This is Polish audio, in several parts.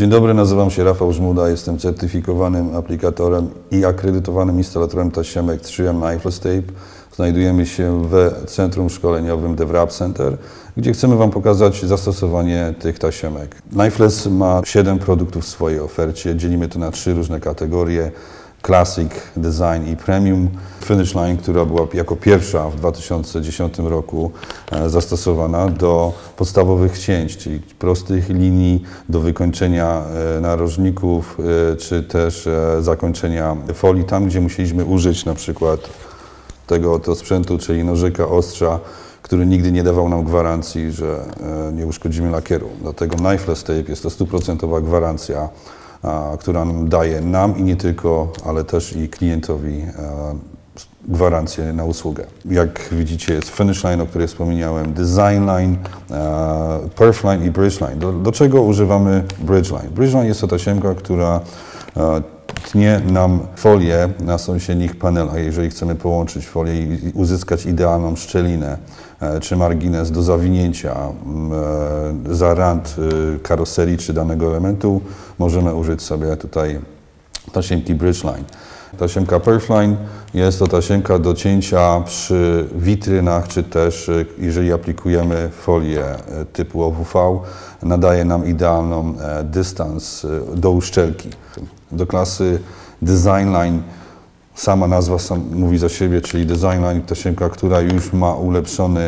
Dzień dobry, nazywam się Rafał Żmuda, jestem certyfikowanym aplikatorem i akredytowanym instalatorem tasiemek 3M Knifeless Tape. Znajdujemy się w Centrum Szkoleniowym DevRap Center, gdzie chcemy Wam pokazać zastosowanie tych tasiemek. Knifeless ma 7 produktów w swojej ofercie, dzielimy to na trzy różne kategorie. Classic, Design i Premium. Finish Line, która była jako pierwsza w 2010 roku e, zastosowana do podstawowych cięć, czyli prostych linii do wykończenia e, narożników, e, czy też zakończenia folii, tam gdzie musieliśmy użyć na przykład tego oto sprzętu, czyli nożyka, ostrza, który nigdy nie dawał nam gwarancji, że nie uszkodzimy lakieru. Dlatego Knifeless Tape jest to stuprocentowa gwarancja która daje nam i nie tylko, ale też i klientowi gwarancję na usługę. Jak widzicie jest Finish Line, o której wspomniałem, Design Line, Perf Line i Bridge Line. Do, do czego używamy Bridge Line? Bridge Line jest to tasiemka, która tnie nam folię na sąsiednich panelach, jeżeli chcemy połączyć folię i uzyskać idealną szczelinę e, czy margines do zawinięcia e, za rand e, karoserii czy danego elementu, możemy użyć sobie tutaj tasiemki Bridge Line. Tasiemka Perfline jest to tasiemka do cięcia przy witrynach, czy też jeżeli aplikujemy folię typu OWV, nadaje nam idealną dystans do uszczelki do klasy Design Line. Sama nazwa sam mówi za siebie, czyli Design Line to siemka, która już ma ulepszony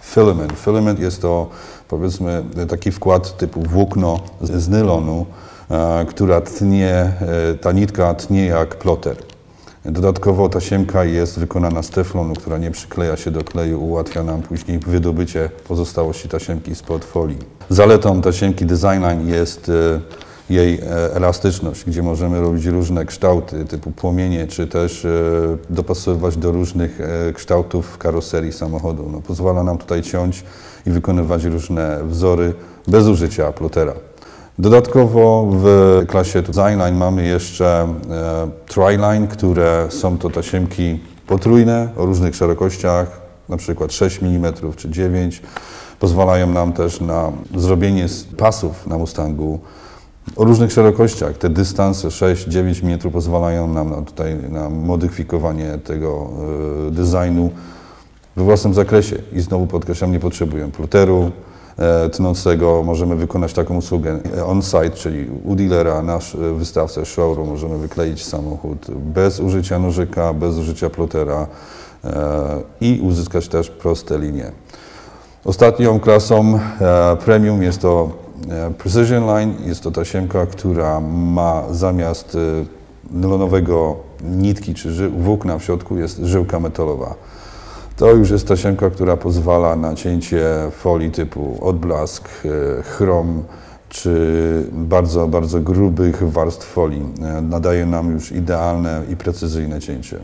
filament. Filament jest to powiedzmy taki wkład typu włókno z nylonu, e, która tnie, e, ta nitka tnie jak ploter. Dodatkowo ta siemka jest wykonana z teflonu, która nie przykleja się do kleju, ułatwia nam później wydobycie pozostałości tasiemki spod folii. Zaletą tasiemki Designline jest e, jej e, elastyczność, gdzie możemy robić różne kształty typu płomienie, czy też e, dopasowywać do różnych e, kształtów karoserii samochodu. No, pozwala nam tutaj ciąć i wykonywać różne wzory bez użycia plotera. Dodatkowo w klasie Designline mamy jeszcze e, Triline, które są to tasiemki potrójne o różnych szerokościach, na przykład 6 mm czy 9 Pozwalają nam też na zrobienie pasów na Mustangu o różnych szerokościach. Te dystanse 6-9 metrów pozwalają nam na, tutaj na modyfikowanie tego y, designu we własnym zakresie. I znowu podkreślam, nie potrzebuję ploteru e, tnącego. Możemy wykonać taką usługę on-site, czyli u dealera, nasz e, wystawca showroom, możemy wykleić samochód bez użycia nożyka, bez użycia plotera e, i uzyskać też proste linie. Ostatnią klasą e, premium jest to E, Precision Line jest to tasiemka, która ma zamiast e, nylonowego nitki czy włókna w środku jest żyłka metalowa. To już jest tasiemka, która pozwala na cięcie folii typu odblask, e, chrom czy bardzo, bardzo grubych warstw folii. Nadaje nam już idealne i precyzyjne cięcie.